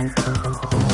Yang.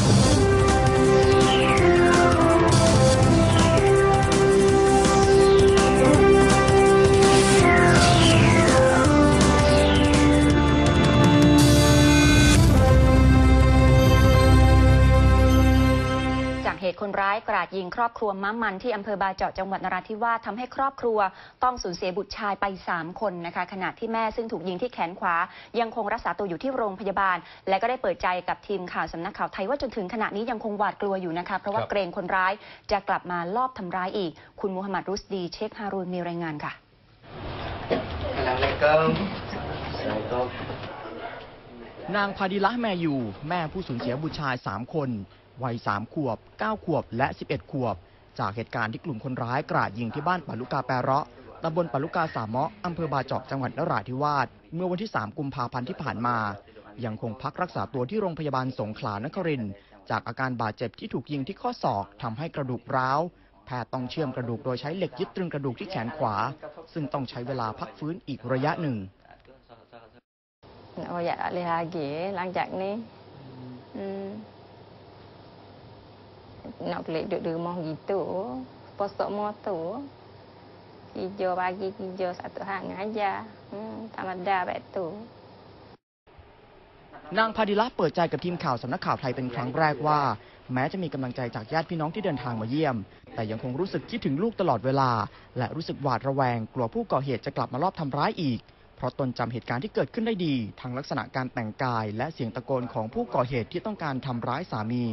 เหตุคนร้ายกราดยิงครอบครัวม้ามันที่อำเภอบาเจาะจังหวัดนราธิวาสทำให้ครอบครัวต้องสูญเสียบุตรชายไป 3 คนนะคะ ขณะที่แม่ซึ่งถูกยิงที่แขนขวา ยังคงรักษาตัวอยู่ที่โรงพยาบาล และก็ได้เปิดใจกับทีมข่าวสำนักข่าวไทยว่าจนถึงขณะนี้ยังคงหวาดกลัวอยู่นะคะ เพราะว่าเกรงคนร้ายจะกลับมาลอบทำร้ายอีก คุณมูฮัมหมัดรุสดีเชคฮารูนมีรายงานค่ะ นางพาดิละแมยูแม่ผู้สูญเสียบุตรชาย 3 คน วัย 3 ขวบ 9 ขวบ และ 11 ขวบ จากเหตุการณ์ที่กลุ่มคนร้ายกราดยิงที่บ้านปาลุกาแปะเราะตำบลปาลุกาสามเมาะอำเภอบาเจาะจังหวัดนราธิวาส เมื่อวันที่ 3 กุมภาพันธ์ที่ผ่านมา ยังคงพักรักษาตัวที่โรงพยาบาลสงขลานครินทร์จากอาการบาดเจ็บที่ถูกยิงที่ข้อศอกทำให้กระดูกร้าวแพทย์ต้องเชื่อมกระดูกโดยใช้เหล็กยึดตรึงกระดูกที่แขนขวา ซึ่งต้องใช้เวลาพักฟื้นอีกระยะหนึ่ง Oh ya tak boleh lagi lanjak ni. Hmm. Nak pelik duduk di rumah gitu. Posok motor. Hijau pagi, hijau satu hang aja. Hmm, tak ada baik tu. นางพาดิละเปิดใจกับทีมข่าวสำนักข่าวไทยเป็นครั้งแรกว่า แม้จะมีกำลังใจจากญาติพี่น้องที่เดินทางมาเยี่ยม แต่ยังคงรู้สึกคิดถึงลูกตลอดเวลา และรู้สึกหวาดระแวง กลัวผู้ก่อเหตุจะกลับมาลอบทำร้ายอีก เพราะตนจำเหตุการณ์ที่เกิดขึ้นได้ดีทั้งลักษณะการแต่งกาย และเสียงตะโกนของผู้ก่อเหตุที่ต้องการทำร้ายสามี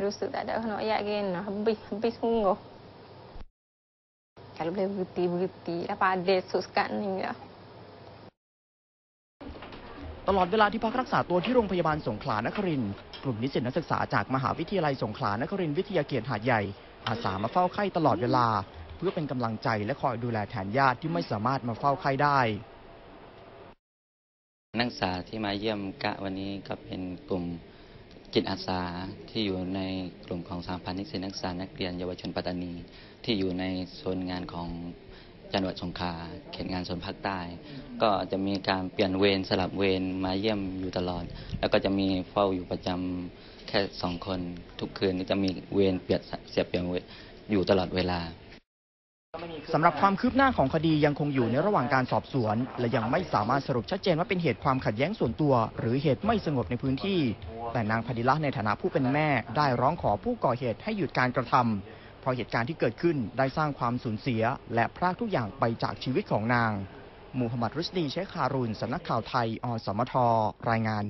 Rusuk tak ada nak ayak kena. Habis, habis sungguh. Kalau boleh berhenti-berhenti. Dah pada esok sekat ni dah. ตลอดเวลาที่พักรักษาตัวที่โรงพยาบาลสงขลานครินทร์กลุ่มนิสิตนักศึกษาจากมหาวิทยาลัยสงขลานครินทร์วิทยาเขตหาดใหญ่ อาสามาเฝ้าไข้ตลอดเวลา เพื่อเป็นกำลังใจและคอยดูแลแทนญาติที่ไม่สามารถมาเฝ้าไข้ได้ นักศึกษาที่มาเยี่ยมกะวันนี้ก็เป็นกลุ่มจิตอาสาที่อยู่ในกลุ่มของสามพันนิสิตนักศึกษานักเรียนเยาวชนปัตตานี ที่อยู่ในโซนงานของจังหวัดสงขลาเขตงานโซนภาคใต้ ก็จะมีการเปลี่ยนเวรสลับเวรมาเยี่ยมอยู่ตลอด แล้วก็จะมีเฝ้าอยู่ประจำแค่สองคนทุกคืนจะมีเวรเปลี่ยนเสียบเปลี่ยนอยู่ตลอดเวลา สำหรับความคืบหน้าของคดียังคงอยู่ในระหว่างการสอบสวน และยังไม่สามารถสรุปชัดเจนว่าเป็นเหตุความขัดแย้งส่วนตัว หรือเหตุไม่สงบในพื้นที่ แต่นางพดิละในฐานะผู้เป็นแม่ ได้ร้องขอผู้ก่อเหตุให้หยุดการกระทำเพราะเหตุการณ์ที่เกิดขึ้นได้สร้างความสูญเสีย และพรากทุกอย่างไปจากชีวิตของนาง มูฮัมหมัดรุสดีเชคคารุนสำนักข่าวไทย อสมทรายงาน